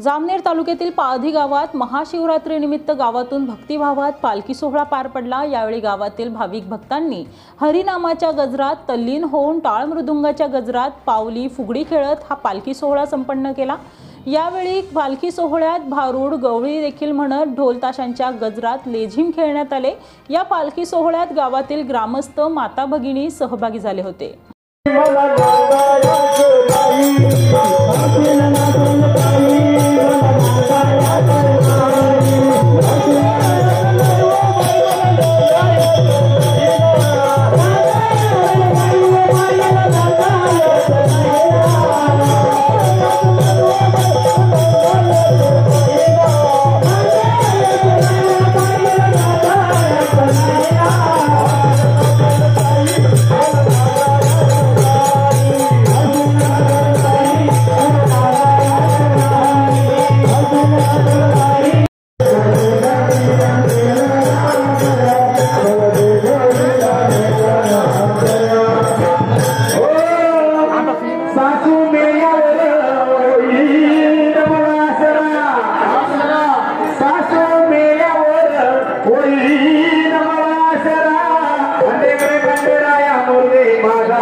जामनेर तालुक्यातील पाळधी गावात महाशिवरात्रीनिमित्त गावातून भक्तिभावात पालखी सोहळा पार पडला. यावेळी गावातील भाविक भक्तांनी हरिनामाच्या गजरात तल्लीन होऊन टाळ मृदुंगाच्या गजरात पावली फुगडी खेळत हा पालखी सोहळा संपन्न केला. यावेळी पालखी सोहळ्यात भारूड गवळी देखील म्हणत ढोलताशांच्या गजरात लेझिम खेळण्यात आले. या पालखी सोहळ्यात गावातील ग्रामस्थ माता भगिनी सहभागी झाले होते. खंडेकडे खंडेराया मोरे माझा.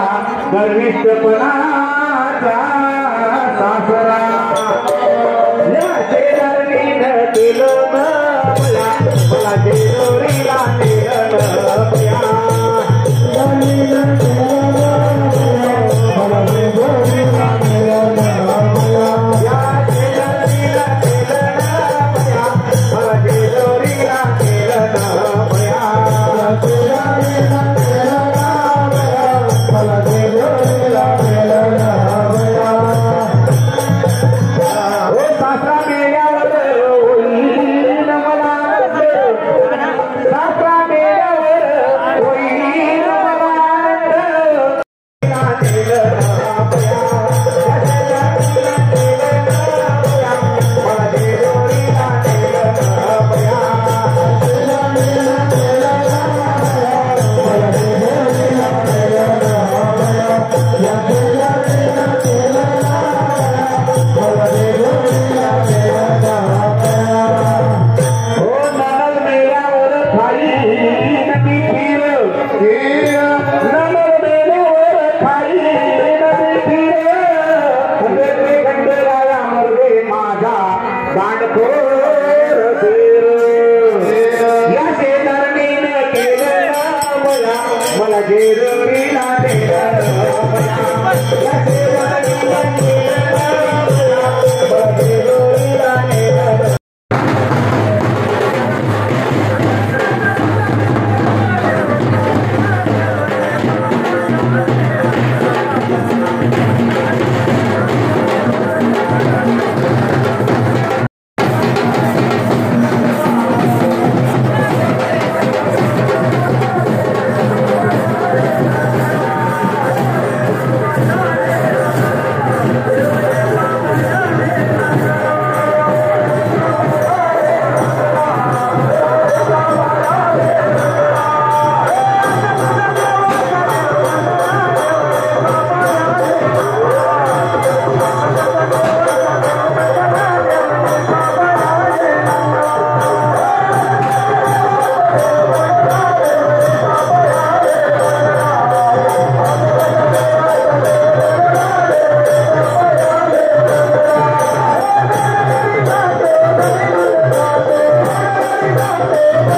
गर्विष्ठपणाचा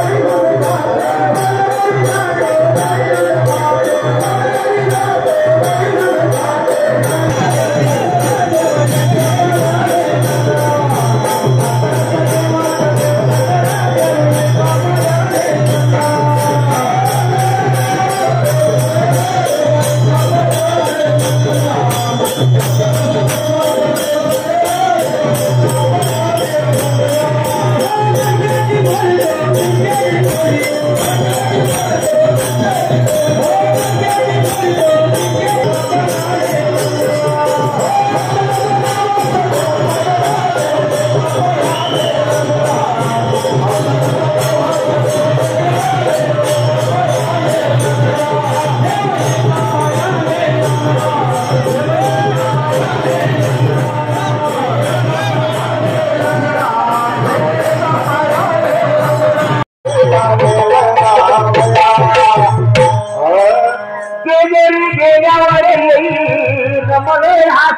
Thank you.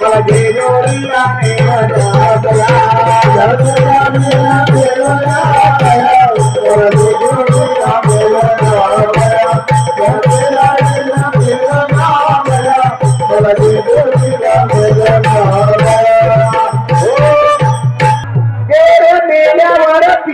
Para que yo diga